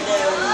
Friday.